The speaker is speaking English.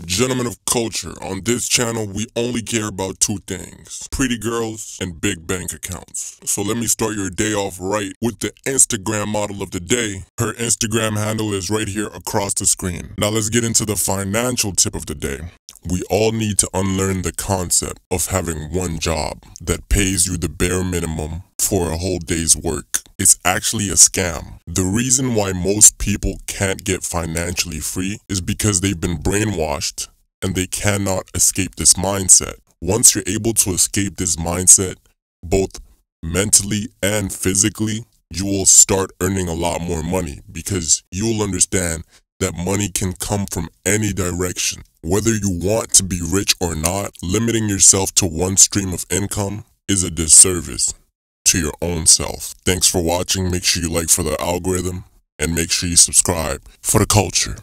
Gentlemen of culture, on this channel we only care about two things pretty girls and big bank accounts. So let me start your day off right with the Instagram model of the day. Her Instagram handle is right here across the screen. Now let's get into the financial tip of the day. We all need to unlearn the concept of having one job that pays you the bare minimum for a whole day's work. It's actually a scam. The reason why most people can't get financially free is because they've been brainwashed and they cannot escape this mindset. Once you're able to escape this mindset, both mentally and physically, you will start earning a lot more money because you'll understand that money can come from any direction. Whether you want to be rich or not, limiting yourself to one stream of income is a disservice to your own self. Thanks for watching. Make sure you like for the algorithm and make sure you subscribe for the culture.